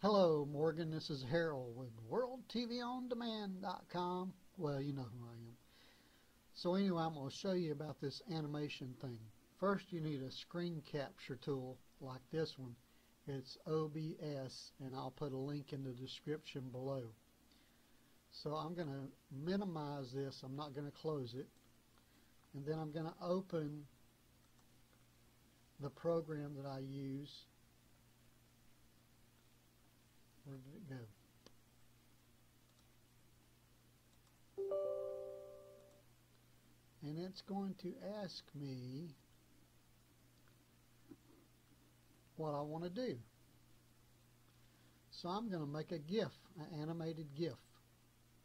Hello, Morgan. This is Harold with WorldTVOnDemand.com. Well, you know who I am. So anyway, I'm going to show you about this animation thing. First, you need a screen capture tool like this one. It's OBS, and I'll put a link in the description below. So I'm going to minimize this. I'm not going to close it. And then I'm going to open the program that I use And it's going to ask me what I want to do. So I'm going to make a GIF, an animated GIF,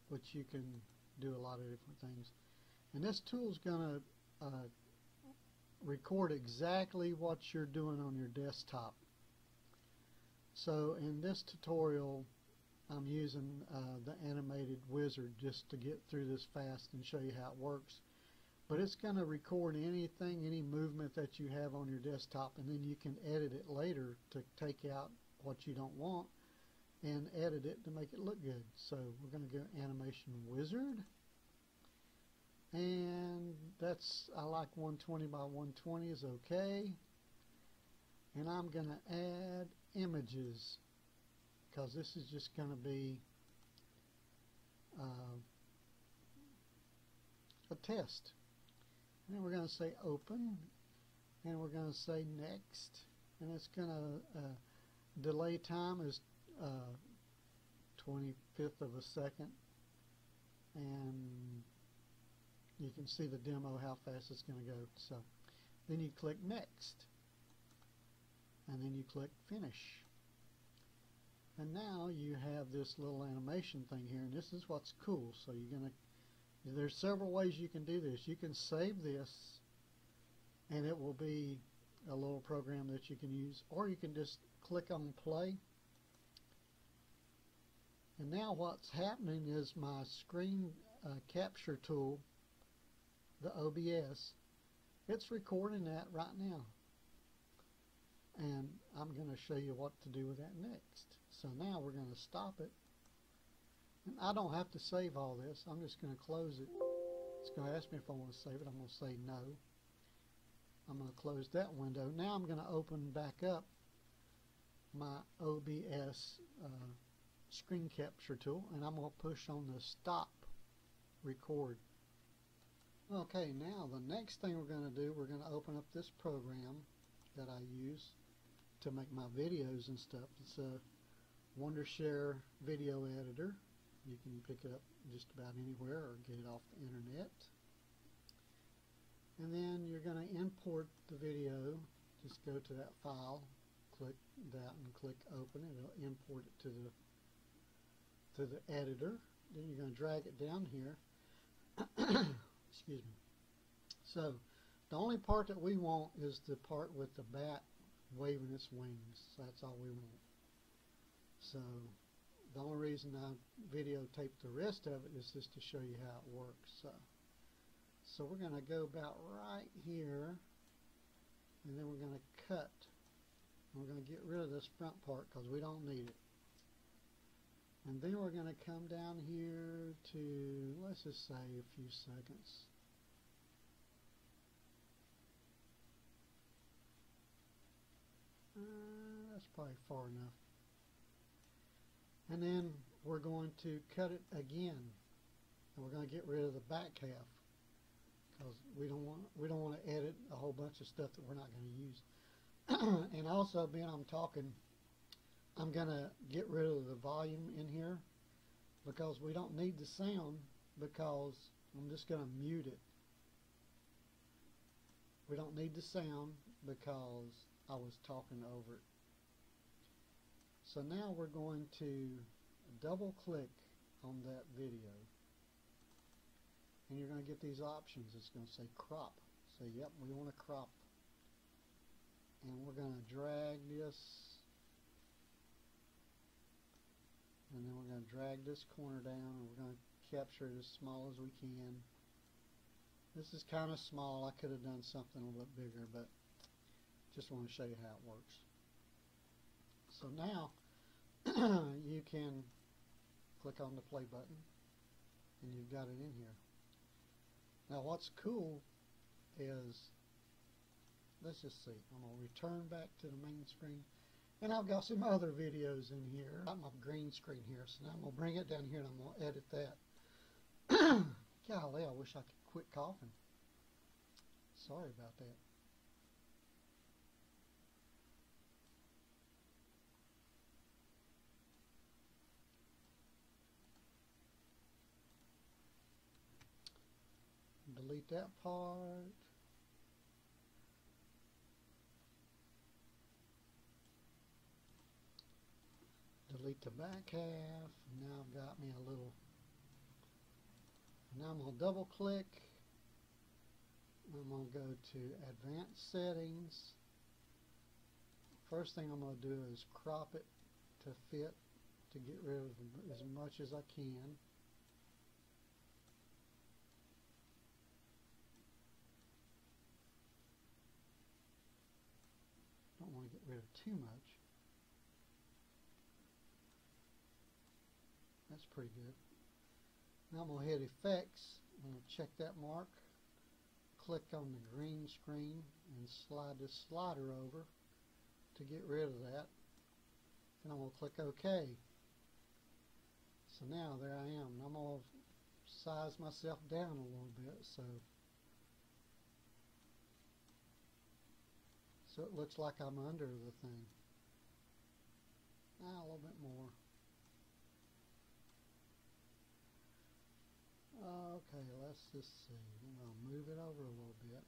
which you can do a lot of different things. And this tool is going to uh, record exactly what you're doing on your desktop. So in this tutorial I'm using uh, the animated wizard just to get through this fast and show you how it works. But it's going to record anything, any movement that you have on your desktop and then you can edit it later to take out what you don't want and edit it to make it look good. So we're going to go animation wizard and that's I like 120 by 120 is okay and I'm going to add images because this is just going to be uh, a test. And then we're going to say open and we're going to say next and it's going to uh, delay time is uh, 25th of a second. And you can see the demo how fast it's going to go. So then you click next and then you click finish. And now you have this little animation thing here and this is what's cool. So you're gonna there's several ways you can do this. You can save this and it will be a little program that you can use or you can just click on play. And now what's happening is my screen uh, capture tool the OBS it's recording that right now I'm going to show you what to do with that next. So now we're going to stop it. And I don't have to save all this. I'm just going to close it. It's going to ask me if I want to save it. I'm going to say no. I'm going to close that window. Now I'm going to open back up my OBS uh, screen capture tool and I'm going to push on the stop record. Okay, now the next thing we're going to do, we're going to open up this program that I use to make my videos and stuff. It's a Wondershare video editor. You can pick it up just about anywhere or get it off the internet. And then you're going to import the video. Just go to that file, click that and click open. It'll import it to the to the editor. Then you're going to drag it down here. Excuse me. So the only part that we want is the part with the bat waving its wings. That's all we want. So the only reason I videotaped the rest of it is just to show you how it works. So, so we're going to go about right here and then we're going to cut. We're going to get rid of this front part because we don't need it. And then we're going to come down here to, let's just say a few seconds. That's probably far enough. And then we're going to cut it again. And we're going to get rid of the back half because we don't want we don't want to edit a whole bunch of stuff that we're not going to use. and also, being I'm talking, I'm going to get rid of the volume in here because we don't need the sound because I'm just going to mute it. We don't need the sound because I was talking over it. So now we're going to double click on that video and you're going to get these options. It's going to say crop. So yep, we want to crop. And we're going to drag this and then we're going to drag this corner down and we're going to capture it as small as we can. This is kind of small. I could have done something a little bit bigger, but just want to show you how it works. So now you can click on the play button and you've got it in here. Now what's cool is, let's just see, I'm going to return back to the main screen and I've got some other videos in here. I've got my green screen here so now I'm going to bring it down here and I'm going to edit that. Golly, I wish I could quit coughing. Sorry about that. Delete that part. Delete the back half. Now I've got me a little. Now I'm going to double click. I'm going to go to advanced settings. First thing I'm going to do is crop it to fit to get rid of as much as I can. Don't want to get rid of too much. That's pretty good. Now I'm going to hit Effects. I'm going to check that mark. Click on the green screen and slide this slider over to get rid of that. And I'm going to click OK. So now there I am. I'm going to size myself down a little bit so so it looks like I'm under the thing. Ah, a little bit more. Okay, let's just see. I'm going to move it over a little bit.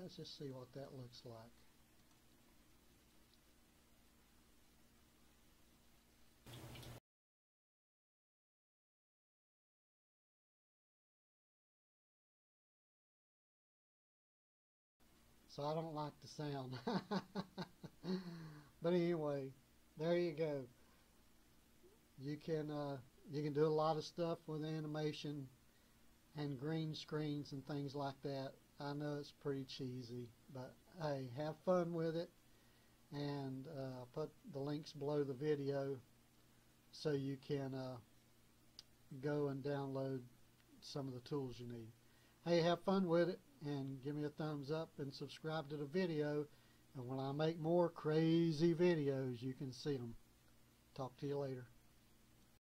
Let's just see what that looks like. So I don't like the sound. but anyway, there you go. You can uh, you can do a lot of stuff with animation and green screens and things like that. I know it's pretty cheesy, but hey, have fun with it. And uh, put the links below the video so you can uh, go and download some of the tools you need. Hey, have fun with it and give me a thumbs up and subscribe to the video. And when I make more crazy videos, you can see them. Talk to you later.